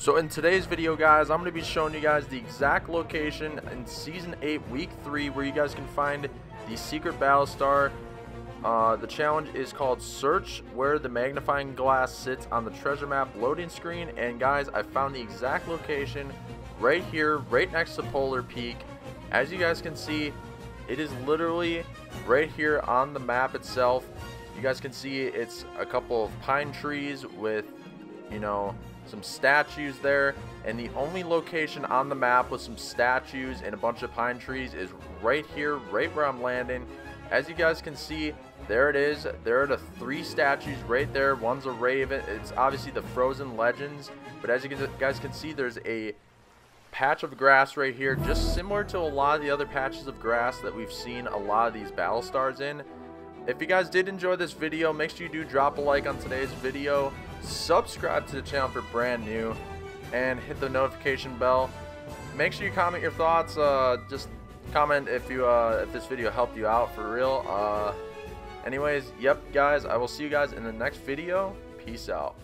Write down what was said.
So in today's video guys, I'm going to be showing you guys the exact location in Season 8 Week 3 where you guys can find the secret battle star. Uh, the challenge is called Search where the magnifying glass sits on the treasure map loading screen and guys I found the exact location right here right next to Polar Peak. As you guys can see it is literally right here on the map itself. You guys can see it's a couple of pine trees with you know some statues there and the only location on the map with some statues and a bunch of pine trees is right here right where I'm landing. As you guys can see there it is. There are the three statues right there. One's a raven. It's obviously the frozen legends but as you guys can see there's a patch of grass right here just similar to a lot of the other patches of grass that we've seen a lot of these battle stars in. If you guys did enjoy this video make sure you do drop a like on today's video subscribe to the channel for brand new, and hit the notification bell. Make sure you comment your thoughts. Uh, just comment if you uh, if this video helped you out for real. Uh, anyways, yep, guys, I will see you guys in the next video. Peace out.